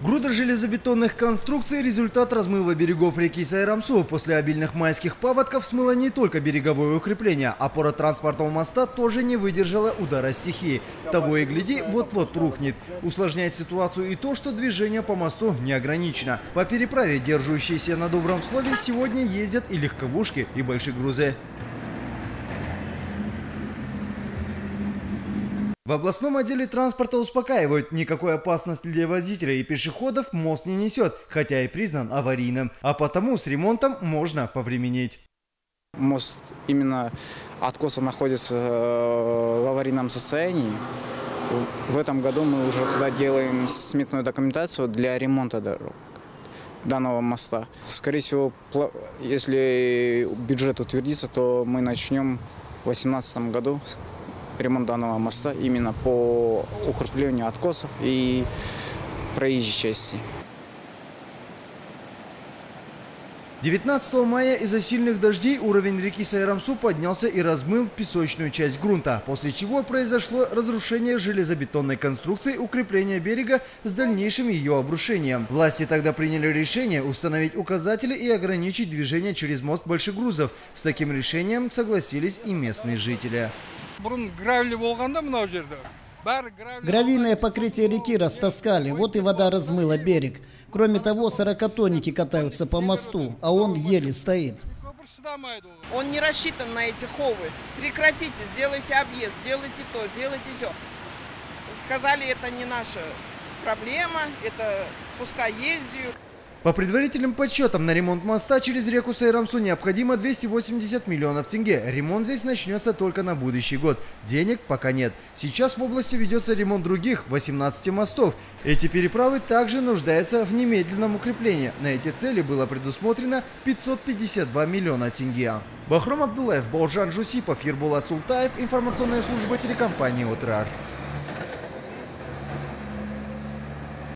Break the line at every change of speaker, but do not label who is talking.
Груда железобетонных конструкций – результат размыва берегов реки Сайрамсу. После обильных майских паводков смыло не только береговое укрепление, опора транспортного моста тоже не выдержала удара стихии. Того и гляди, вот-вот рухнет. Усложняет ситуацию и то, что движение по мосту не ограничено. По переправе, держащейся на добром слове, сегодня ездят и легковушки, и большие грузы. В областном отделе транспорта успокаивают, никакой опасности для водителей и пешеходов мост не несет, хотя и признан аварийным, а потому с ремонтом можно повременить.
Мост именно откосом находится э, в аварийном состоянии. В- этом году мы уже туда делаем сметную документацию для ремонта дорог данного моста. Скорее всего, если бюджет утвердится, то мы начнем в 2018 году ремонт данного моста именно по укреплению откосов и проезжей части.
19 мая из-за сильных дождей уровень реки Сайрамсу поднялся и размыл песочную часть грунта, после чего произошло разрушение железобетонной конструкции укрепления берега с дальнейшим ее обрушением. Власти тогда приняли решение установить указатели и ограничить движение через мост большегрузов. С таким решением согласились и местные жители.
Бұрын гравиль болғанда мынау жерде бәрі гравиль
Гравийное покрытие реки растаскали, вот и вода размыла берег. Кроме того, сорокатонники катаются по мосту, а он еле стоит.
Он не рассчитан на эти ховы. Прекратите, сделайте объезд, сделайте то, сделайте все. Сказали, это не наша проблема, это пускай ездят.
По предварительным подсчетам, на ремонт моста через реку Сайрамсу необходимо 280 миллионов тенге. Ремонт здесь начнется только на будущий год. Денег пока нет. Сейчас в области ведется ремонт других 18 мостов. Эти переправы также нуждаются в немедленном укреплении. На эти цели было предусмотрено 552 миллиона тенге. Бахром Абдулаев, Бауржан Жусипов, Ербулат Султаев, информационная служба телекомпании «Отрар».